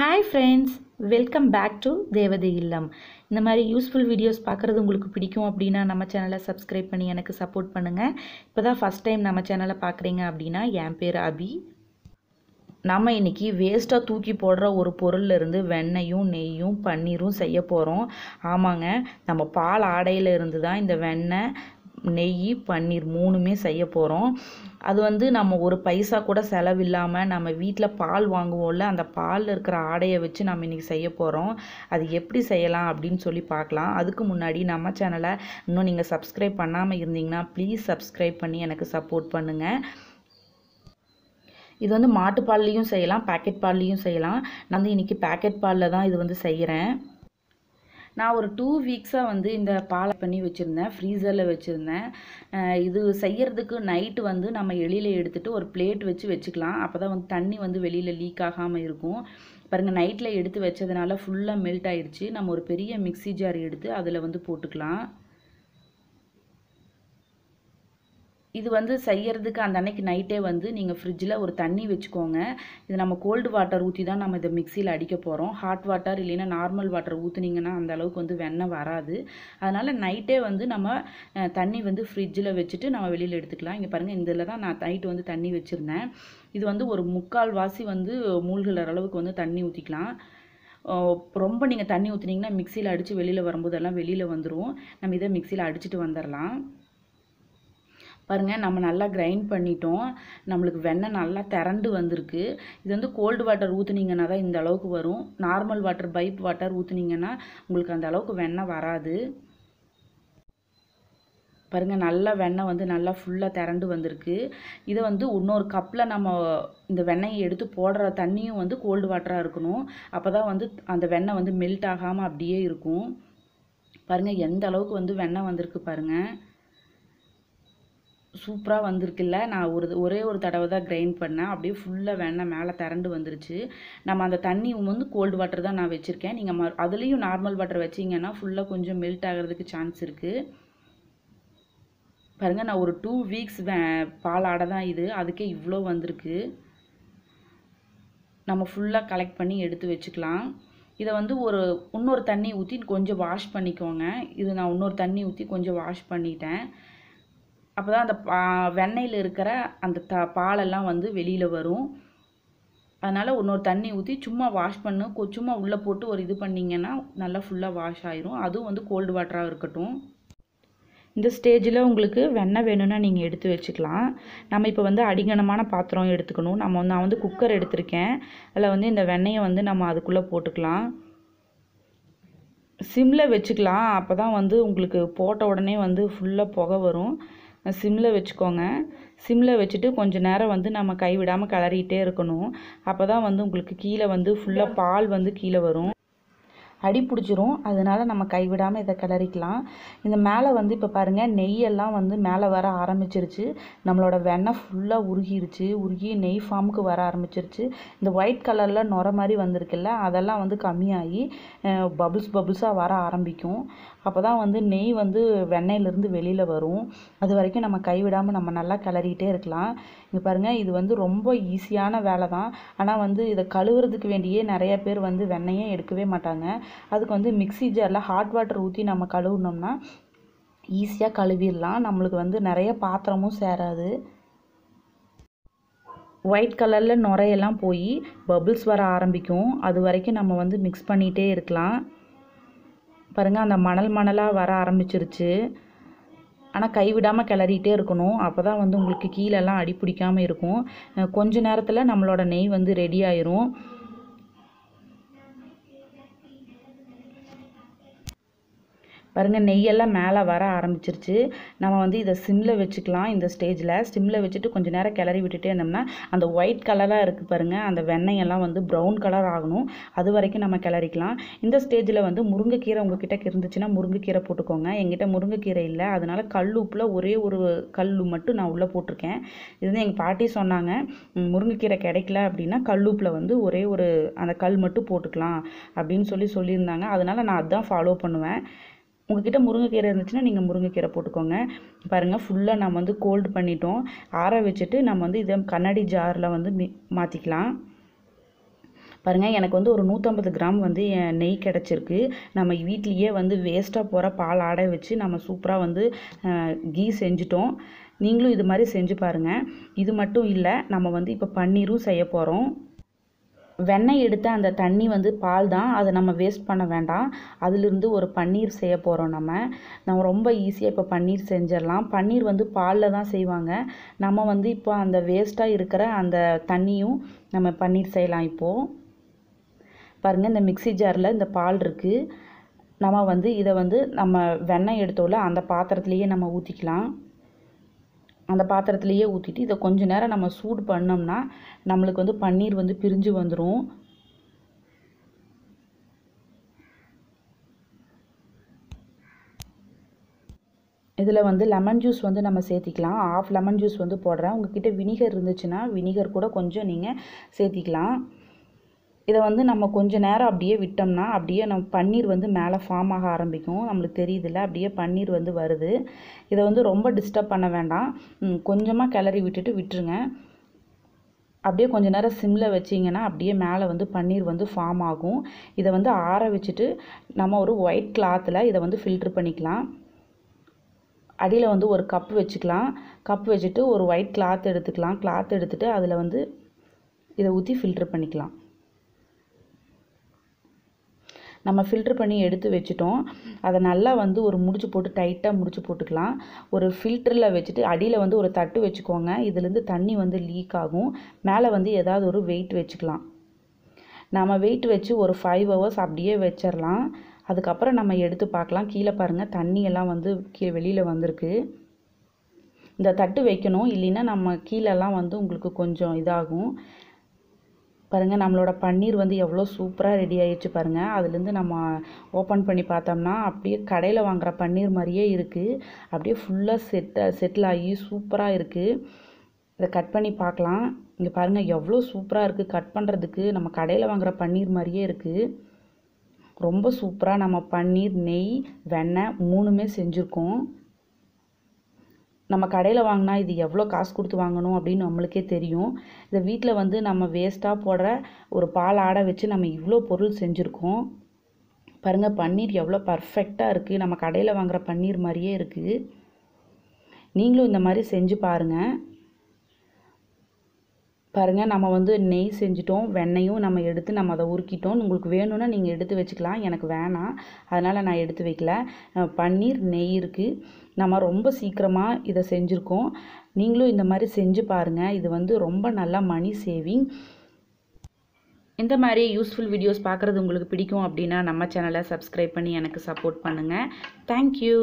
Hi friends welcome back to Devathai Illam இந்த மாதிரி useful videos பார்க்குறது உங்களுக்கு பிடிக்கும் அப்படின்னா நம்ம சேனலை சப்ஸ்கிரைப் பண்ணி எனக்கு சப்போர்ட் பண்ணுங்கள் இப்போ தான் ஃபஸ்ட் டைம் நம்ம சேனலை பார்க்குறீங்க அப்படின்னா என் பேர் அபி. நம்ம இன்னைக்கு வேஸ்ட்டாக தூக்கி போடுற ஒரு பொருள்லேருந்து வெண்ணையும் நெய்யும் பன்னீரும் செய்ய போகிறோம் ஆமாங்க நம்ம பால் ஆடையில இருந்து தான் இந்த வெண்ணெய் நெய் பன்னீர் மூணுமே செய்ய போகிறோம் அது வந்து நம்ம ஒரு பைசா கூட செலவில்லாமல் நம்ம வீட்டில் பால் வாங்குவோம்ல அந்த பாலில் இருக்கிற ஆடையை வச்சு நம்ம இன்றைக்கி செய்ய போகிறோம் அது எப்படி செய்யலாம் அப்படின்னு சொல்லி பார்க்கலாம். அதுக்கு முன்னாடி நம்ம சேனலை இன்னும் நீங்கள் சப்ஸ்கிரைப் பண்ணாமல் இருந்தீங்கன்னா ப்ளீஸ் சப்ஸ்கிரைப் பண்ணி எனக்கு சப்போர்ட் பண்ணுங்கள் இது வந்து மாட்டுப்பால்லையும் செய்யலாம் பேக்கெட் பால்லையும் செய்யலாம். நான் வந்து இன்றைக்கி பேக்கெட் பாலில் தான் இது வந்து செய்கிறேன் நான் ஒரு டூ வீக்ஸாக வந்து இந்த பாலை பண்ணி வச்சுருந்தேன் ஃப்ரீசரில் வச்சுருந்தேன். இது செய்யறதுக்கு நைட்டு வந்து நம்ம எளியில் எடுத்துகிட்டு ஒரு பிளேட் வச்சு வச்சுக்கலாம். அப்போ தான் வந்து தண்ணி வந்து வெளியில் லீக் ஆகாமல் இருக்கும். பாருங்கள் நைட்டில் எடுத்து வச்சதுனால ஃபுல்லாக மெல்ட் ஆயிடுச்சு. நம்ம ஒரு பெரிய மிக்ஸி ஜார் எடுத்து அதில் வந்து போட்டுக்கலாம். இது வந்து செய்யறதுக்கு அந்த அன்னைக்கு நைட்டே வந்து நீங்கள் ஃப்ரிட்ஜில் ஒரு தண்ணி வச்சுக்கோங்க. இது நம்ம கோல்டு வாட்டர் ஊற்றி தான் நம்ம இதை மிக்சியில் அடிக்க போகிறோம் ஹாட் வாட்டர் இல்லைன்னா நார்மல் வாட்டர் ஊற்றுனீங்கன்னா அந்த அளவுக்கு வந்து வெண்ணெய் வராது. அதனால் நைட்டே வந்து நம்ம தண்ணி வந்து ஃப்ரிட்ஜில் வச்சுட்டு நம்ம வெளியில் எடுத்துக்கலாம். இங்கே பாருங்கள் இந்த இதில் தான் நான் நைட்டு வந்து தண்ணி வச்சுருந்தேன். இது வந்து ஒரு முக்கால் வாசி வந்து மூழ்கிற அளவுக்கு வந்து தண்ணி ஊற்றிக்கலாம் ரொம்ப நீங்கள் தண்ணி ஊற்றுனீங்கன்னா மிக்சியில் அடித்து வெளியில் வரும்போதெல்லாம் வெளியில் வந்துடும் நம்ம இதை மிக்சியில் அடிச்சுட்டு வந்துடலாம் பாருங்கள் நம்ம நல்லா கிரைண்ட் பண்ணிட்டோம். நம்மளுக்கு வெண்ணெய் நல்லா திரண்டு வந்திருக்கு. இது வந்து கோல்டு வாட்டர் ஊற்றுனீங்கன்னா தான் இந்த அளவுக்கு வரும். நார்மல் வாட்டர் பைப் வாட்டர் ஊற்றுனீங்கன்னா உங்களுக்கு அந்த அளவுக்கு வெண்ணெய் வராது. பாருங்க நல்லா வெண்ணெய் வந்து நல்லா ஃபுல்லாக திரண்டு வந்திருக்கு. இதை வந்து இன்னொரு கப்பில் நம்ம இந்த வெண்ணெயை எடுத்து போடுற தண்ணியும் வந்து கோல்டு வாட்டராக இருக்கணும். அப்போ தான் வந்து அந்த வெண்ணெய் வந்து மெல்ட் ஆகாமல் அப்படியே இருக்கும். பாருங்கள் எந்த அளவுக்கு வந்து வெண்ணெய் வந்திருக்கு பாருங்கள் சூப்பராக வந்திருக்குல்ல. நான் ஒரு ஒரே ஒரு தடவை தான் கிரைண்ட் பண்ணேன். அப்படியே ஃபுல்லாக வேணால் மேலே திரண்டு வந்துருச்சு. நம்ம அந்த தண்ணி வந்து கோல்டு வாட்டர் தான் நான் வச்சுருக்கேன். நீங்கள் ம அதுலேயும் நார்மல் வாட்டர் வச்சிங்கன்னா ஃபுல்லாக கொஞ்சம் மெல்ட் ஆகிறதுக்கு சான்ஸ் இருக்குது பாருங்கள் நான் ஒரு டூ வீக்ஸ் வே பால் ஆட தான் இது. அதுக்கே இவ்வளோ வந்திருக்கு. நம்ம ஃபுல்லாக கலெக்ட் பண்ணி எடுத்து வச்சுக்கலாம். இதை வந்து ஒரு இன்னொரு தண்ணி ஊற்றி கொஞ்சம் வாஷ் பண்ணிக்கோங்க. இது நான் இன்னொரு தண்ணி ஊற்றி கொஞ்சம் வாஷ் பண்ணிட்டேன். அப்போ தான் அந்த பா வெண்ணெயில் இருக்கிற அந்த த பாலெல்லாம் வந்து வெளியில் வரும். அதனால் இன்னொரு தண்ணி ஊற்றி சும்மா வாஷ் பண்ணு. கொ- சும்மா உள்ளே போட்டு ஒரு இது பண்ணிங்கன்னா நல்லா ஃபுல்லாக வாஷ் ஆயிரும். அதுவும் வந்து கோல்டு வாட்டராக இருக்கட்டும். இந்த ஸ்டேஜில் உங்களுக்கு வெண்ணெய் வேணும்னா நீங்கள் எடுத்து வச்சுக்கலாம். நம்ம இப்போ வந்து அடிகனமான பாத்திரம் எடுத்துக்கணும். நம்ம வந்து நான் வந்து குக்கர் எடுத்திருக்கேன். அதில் வந்து இந்த வெண்ணெயை வந்து நம்ம அதுக்குள்ளே போட்டுக்கலாம். சிம்மில் வச்சுக்கலாம். அப்போ தான் வந்து உங்களுக்கு போட்ட உடனே வந்து ஃபுல்லாக புகை வரும். சிம்மில் வச்சுக்கோங்க. சிம்மில் வச்சுட்டு கொஞ்ச நேரம் வந்து நம்ம கைவிடாமல் கிளறிட்டே இருக்கணும். அப்போ தான் வந்து உங்களுக்கு கீழே வந்து ஃபுல்லாக பால் வந்து கீழே வரும். அடி பிடிச்சிரும். அதனால் நம்ம கைவிடாமல் இதை கிளறிக்கலாம். இந்த மேலே வந்து இப்போ பாருங்கள் நெய்யெல்லாம் வந்து மேலே வர ஆரம்பிச்சிருச்சு. நம்மளோட வெண்ணெய் ஃபுல்லாக உருகிருச்சு. உருகி நெய் ஃபார்முக்கு வர ஆரம்பிச்சிருச்சு. இந்த ஒயிட் கலரில் நுர மாதிரி வந்திருக்குல்ல அதெல்லாம் வந்து கம்மியாகி பபுள்ஸ் பபுள்ஸாக வர ஆரம்பிக்கும். அப்போ தான் வந்து நெய் வந்து வெண்ணெயிலேருந்து வெளியில் வரும். அது வரைக்கும் நம்ம கைவிடாமல் நம்ம நல்லா கிளறிக்கிட்டே இருக்கலாம். இங்கே பாருங்கள் இது வந்து ரொம்ப ஈஸியான வேலை தான் ஆனால் வந்து இதை கழுவுறதுக்கு வேண்டியே நிறைய பேர் வந்து வெண்ணெயே எடுக்கவே மாட்டாங்க. அதுக்கு வந்து மிக்ஸி ஜாரில் ஹாட் வாட்டர் ஊற்றி நம்ம கழுவுனோம்னா ஈஸியாக கழுவிடலாம். நம்மளுக்கு வந்து நிறைய பாத்திரமும் சேராது. ஒயிட் கலரில் நுரையெல்லாம் போய் பபிள்ஸ் வர ஆரம்பிக்கும். அது வரைக்கும் நம்ம வந்து மிக்ஸ் பண்ணிகிட்டே இருக்கலாம். பாருங்கள் அந்த மணல் மணலாக வர ஆரம்பிச்சிருச்சு. ஆனால் கைவிடாமல் கிளறிட்டே இருக்கணும். அப்போ தான் வந்து உங்களுக்கு கீழெல்லாம் அடி பிடிக்காமல் இருக்கும். கொஞ்ச நேரத்தில் நம்மளோட நெய் வந்து ரெடி ஆயிரும். பாருங்கள் நெய்யெல்லாம் மேலே வர ஆரம்பிச்சிருச்சு. நம்ம வந்து இதை சிம்மில் வச்சுக்கலாம் இந்த ஸ்டேஜில். சிம்மில் வச்சுட்டு கொஞ்சம் நேரம் கிளறி விட்டுட்டே இருந்தோம்னா அந்த ஒயிட் கலராக இருக்குது பாருங்கள் அந்த வெண்ணெயெல்லாம் வந்து ப்ரௌன் கலர் ஆகணும். அது வரைக்கும் நம்ம கிளறிக்கலாம். இந்த ஸ்டேஜில் வந்து முருங்கைக்கீரை உங்ககிட்ட இருந்துச்சுன்னா முருங்கைக்கீரை போட்டுக்கோங்க. எங்கிட்ட முருங்கைக்கீரை இல்லை. அதனால் கல் உப்பில் ஒரே ஒரு கல் மட்டும் நான் உள்ளே போட்டிருக்கேன். இது வந்து எங்கள் பாட்டி சொன்னாங்க முருங்கைக்கீரை கிடைக்கல அப்படின்னா கல்லுப்பில் வந்து ஒரே ஒரு அந்த கல் மட்டும் போட்டுக்கலாம். அப்படின்னு சொல்லி சொல்லியிருந்தாங்க. அதனால் நான் அதான் ஃபாலோ பண்ணுவேன். உங்ககிட்ட முருங்கைக்கீரை இருந்துச்சுன்னா நீங்கள் முருங்கைக்கீரை போட்டுக்கோங்க. பாருங்கள் ஃபுல்லாக நம்ம வந்து கோல்டு பண்ணிட்டோம். ஆற வச்சுட்டு நம்ம வந்து இதை கண்ணாடி ஜாரில் வந்து மி மாற்றிக்கலாம் பாருங்கள் எனக்கு வந்து ஒரு நூற்றம்பது கிராம் வந்து நெய் கிடச்சிருக்கு. நம்ம வீட்லேயே வந்து வேஸ்ட்டாக போகிற பால் ஆடை வச்சு நம்ம சூப்பராக வந்து கீ செஞ்சுட்டோம். நீங்களும் இது மாதிரி செஞ்சு பாருங்கள் இது மட்டும் இல்லை நம்ம வந்து இப்போ பன்னீரும் செய்ய போகிறோம் வெண்ணெய் எடுத்த அந்த தண்ணி வந்து பால் தான் அதை நம்ம வேஸ்ட் பண்ண வேண்டாம். அதிலிருந்து ஒரு பன்னீர் செய்ய போகிறோம் நம்ம. நம்ம ரொம்ப ஈஸியாக இப்போ பன்னீர் செஞ்சிடலாம். பன்னீர் வந்து பாலில் தான் செய்வாங்க. நம்ம வந்து இப்போ அந்த வேஸ்ட்டாக இருக்கிற அந்த தண்ணியும் நம்ம பன்னீர் செய்யலாம் இப்போது பாருங்கள் இந்த மிக்ஸி ஜாரில் இந்த பால் இருக்குது நம்ம வந்து இதை வந்து நம்ம வெண்ணெய் எடுத்தோம்ல அந்த பாத்திரத்துலேயே நம்ம ஊற்றிக்கலாம் அந்த பாத்திரத்துலேயே ஊற்றிட்டு இதை கொஞ்சம் நேரம் நம்ம சூடு பண்ணோம்னா நம்மளுக்கு வந்து பன்னீர் வந்து பிரிஞ்சு வந்துடும் இதில் வந்து லெமன் ஜூஸ் வந்து நம்ம சேர்த்திக்கலாம். ஆஃப் லெமன் ஜூஸ் வந்து போடுறேன். உங்ககிட்ட வினிகர் இருந்துச்சுன்னா வினிகர் கூட கொஞ்சம் நீங்கள் சேர்த்திக்கலாம். இதை வந்து நம்ம கொஞ்ச நேரம் அப்படியே விட்டோம்னா அப்படியே நம்ம பன்னீர் வந்து மேலே ஃபார்ம் ஆக ஆரம்பிக்கும். நம்மளுக்கு தெரியுதுல்ல அப்படியே பன்னீர் வந்து வருது. இதை வந்து ரொம்ப டிஸ்டர்ப் பண்ண வேண்டாம். கொஞ்சமாக கிளறி விட்டுட்டு விட்டுருங்க. அப்படியே கொஞ்ச நேரம் சிம்மில் வச்சிங்கன்னா அப்படியே மேலே வந்து பன்னீர் வந்து ஃபார்ம் ஆகும். இதை வந்து ஆற வச்சுட்டு நம்ம ஒரு ஒயிட் கிளாத்தில் இதை வந்து ஃபில்ட்ரு பண்ணிக்கலாம். அடியில் வந்து ஒரு கப் வச்சுக்கலாம். கப் வச்சுட்டு ஒரு ஒயிட் கிளாத் எடுத்துக்கலாம். கிளாத் எடுத்துகிட்டு அதில் வந்து இதை ஊற்றி ஃபில்ட்ரு பண்ணிக்கலாம். நம்ம ஃபில்ட்ரு பண்ணி எடுத்து வச்சுட்டோம். அதை நல்லா வந்து ஒரு முடிச்சு போட்டு டைட்டாக முடிச்சு போட்டுக்கலாம். ஒரு ஃபில்டரில் வச்சுட்டு அடியில் வந்து ஒரு தட்டு வச்சுக்கோங்க. இதுலேருந்து தண்ணி வந்து லீக் ஆகும். மேலே வந்து ஏதாவது ஒரு வெயிட் வச்சுக்கலாம். நம்ம வெயிட் வச்சு ஒரு ஃபைவ் ஹவர்ஸ் அப்படியே வச்சிடலாம் அதுக்கப்புறம் நம்ம எடுத்து பார்க்கலாம். கீழே பாருங்கள் தண்ணியெல்லாம் வந்து கீழே வெளியில் வந்திருக்கு. இந்த தட்டு வைக்கணும். இல்லைன்னா நம்ம கீழெல்லாம் வந்து உங்களுக்கு கொஞ்சம் இதாகும். பாருங்கள் நம்மளோட பன்னீர் வந்து எவ்வளோ சூப்பராக ரெடி ஆயிடுச்சு பாருங்கள் அதுலேருந்து நம்ம ஓப்பன் பண்ணி பார்த்தோம்னா அப்படியே கடையில் வாங்குற பன்னீர் மாதிரியே இருக்குது அப்படியே ஃபுல்லாக செட்டாக செட்டில் ஆகி சூப்பராக இருக்குது இதை கட் பண்ணி பார்க்கலாம். இங்கே பாருங்கள் எவ்வளோ சூப்பராக இருக்குது கட் பண்ணுறதுக்கு நம்ம கடையில் வாங்குற பன்னீர் மாதிரியே இருக்குது ரொம்ப சூப்பராக நம்ம பன்னீர் நெய் வெண்ணெய் மூணுமே செஞ்சுருக்கோம். நம்ம கடையில் வாங்கினா இது எவ்வளோ காசு கொடுத்து வாங்கணும் அப்படின்னு நம்மளுக்கே தெரியும். இதை வீட்டில் வந்து நம்ம வேஸ்ட்டாக போடுற ஒரு பால் ஆடை வச்சு நம்ம இவ்வளோ பொருள் செஞ்சுருக்கோம். பாருங்கள் பன்னீர் எவ்வளோ பர்ஃபெக்டாக இருக்குது நம்ம கடையில் வாங்குற பன்னீர் மாதிரியே இருக்குது நீங்களும் இந்த மாதிரி செஞ்சு பாருங்கள் பாருங்கள் நம்ம வந்து நெய் செஞ்சிட்டோம் வெண்ணையும் நம்ம எடுத்து நம்ம அதை உருக்கிட்டோம். உங்களுக்கு வேணும்னா நீங்கள் எடுத்து வச்சுக்கலாம் எனக்கு வேணாம். அதனால் நான் எடுத்து வைக்கல. பன்னீர் நெய் இருக்குது நம்ம ரொம்ப சீக்கிரமாக இதை செஞ்சுருக்கோம். நீங்களும் இந்த மாதிரி செஞ்சு பாருங்கள் இது வந்து ரொம்ப நல்லா மணி சேவிங். இந்த மாதிரி யூஸ்ஃபுல் வீடியோஸ் பார்க்குறது உங்களுக்கு பிடிக்கும் அப்படின்னா நம்ம சேனலை சப்ஸ்கிரைப் பண்ணி எனக்கு சப்போர்ட் பண்ணுங்கள் தேங்க்யூ